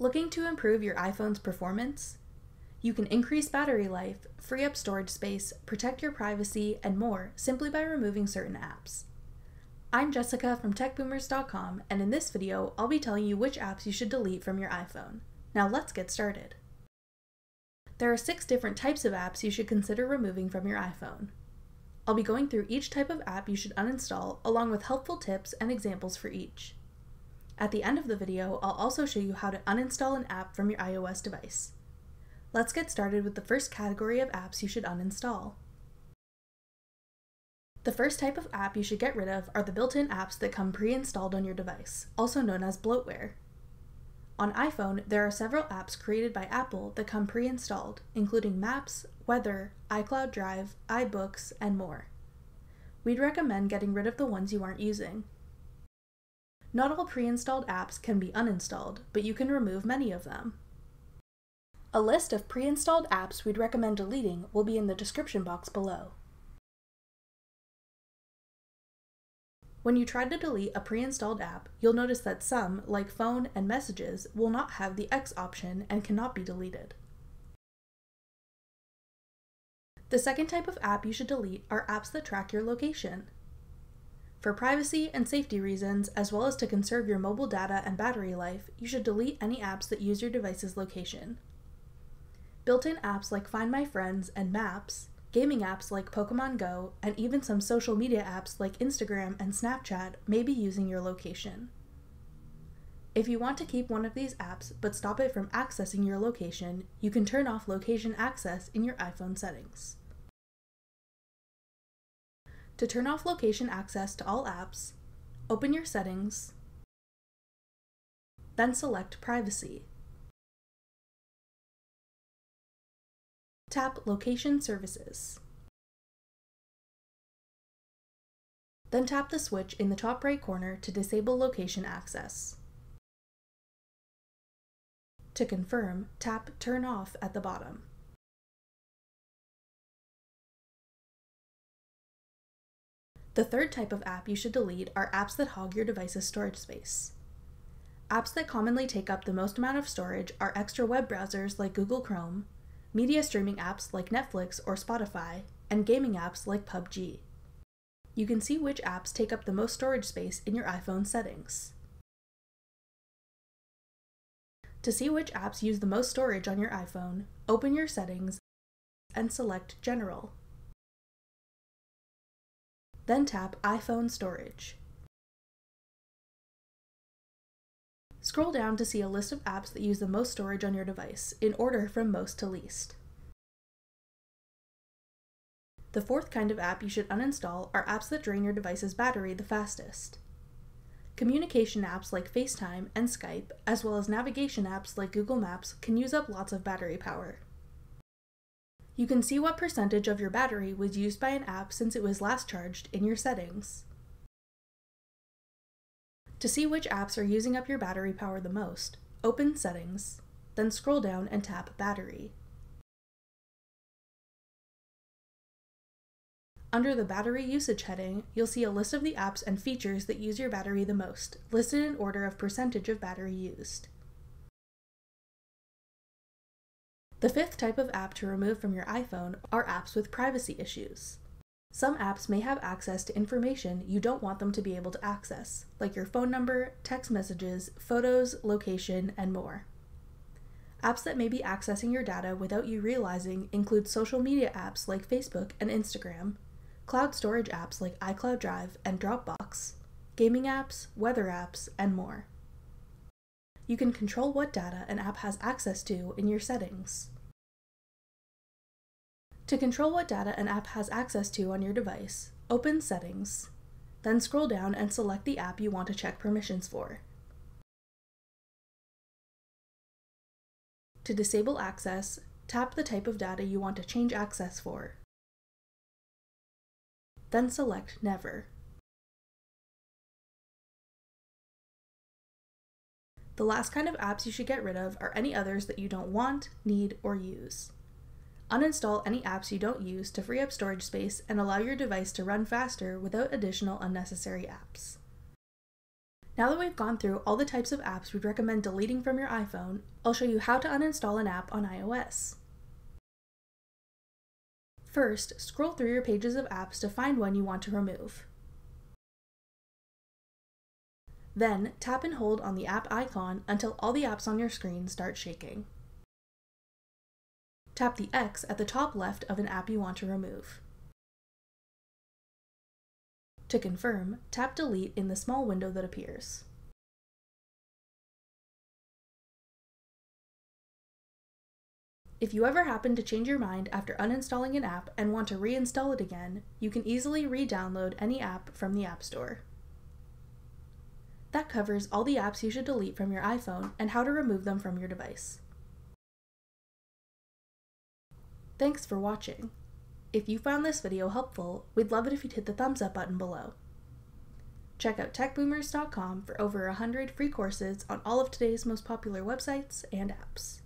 Looking to improve your iPhone's performance? You can increase battery life, free up storage space, protect your privacy, and more simply by removing certain apps. I'm Jessica from TechBoomers.com, and in this video, I'll be telling you which apps you should delete from your iPhone. Now let's get started. There are six different types of apps you should consider removing from your iPhone. I'll be going through each type of app you should uninstall, along with helpful tips and examples for each. At the end of the video, I'll also show you how to uninstall an app from your iOS device. Let's get started with the first category of apps you should uninstall. The first type of app you should get rid of are the built-in apps that come pre-installed on your device, also known as bloatware. On iPhone, there are several apps created by Apple that come pre-installed, including Maps, Weather, iCloud Drive, iBooks, and more. We'd recommend getting rid of the ones you aren't using. Not all pre-installed apps can be uninstalled, but you can remove many of them. A list of pre-installed apps we'd recommend deleting will be in the description box below. When you try to delete a pre-installed app, you'll notice that some, like Phone and Messages, will not have the X option and cannot be deleted. The second type of app you should delete are apps that track your location. For privacy and safety reasons, as well as to conserve your mobile data and battery life, you should delete any apps that use your device's location. Built-in apps like Find My Friends and Maps, gaming apps like Pokemon Go, and even some social media apps like Instagram and Snapchat may be using your location. If you want to keep one of these apps but stop it from accessing your location, you can turn off location access in your iPhone settings. To turn off location access to all apps, open your settings, then select Privacy. Tap Location Services. Then tap the switch in the top right corner to disable location access. To confirm, tap Turn Off at the bottom. The third type of app you should delete are apps that hog your device's storage space. Apps that commonly take up the most amount of storage are extra web browsers like Google Chrome, media streaming apps like Netflix or Spotify, and gaming apps like PUBG. You can see which apps take up the most storage space in your iPhone settings. To see which apps use the most storage on your iPhone, open your settings and select General. Then tap iPhone Storage. Scroll down to see a list of apps that use the most storage on your device, in order from most to least. The fourth kind of app you should uninstall are apps that drain your device's battery the fastest. Communication apps like FaceTime and Skype, as well as navigation apps like Google Maps, can use up lots of battery power. You can see what percentage of your battery was used by an app since it was last charged in your settings. To see which apps are using up your battery power the most, open Settings, then scroll down and tap Battery. Under the Battery Usage heading, you'll see a list of the apps and features that use your battery the most, listed in order of percentage of battery used. The fifth type of app to remove from your iPhone are apps with privacy issues. Some apps may have access to information you don't want them to be able to access, like your phone number, text messages, photos, location, and more. Apps that may be accessing your data without you realizing include social media apps like Facebook and Instagram, cloud storage apps like iCloud Drive and Dropbox, gaming apps, weather apps, and more you can control what data an app has access to in your settings. To control what data an app has access to on your device, open Settings, then scroll down and select the app you want to check permissions for. To disable access, tap the type of data you want to change access for. Then select Never. The last kind of apps you should get rid of are any others that you don't want, need, or use. Uninstall any apps you don't use to free up storage space and allow your device to run faster without additional unnecessary apps. Now that we've gone through all the types of apps we'd recommend deleting from your iPhone, I'll show you how to uninstall an app on iOS. First, scroll through your pages of apps to find one you want to remove. Then, tap and hold on the app icon until all the apps on your screen start shaking. Tap the X at the top left of an app you want to remove. To confirm, tap Delete in the small window that appears. If you ever happen to change your mind after uninstalling an app and want to reinstall it again, you can easily re-download any app from the App Store. That covers all the apps you should delete from your iPhone and how to remove them from your device. Thanks for watching. If you found this video helpful, we'd love it if you'd hit the thumbs up button below. Check out techboomers.com for over 100 free courses on all of today's most popular websites and apps.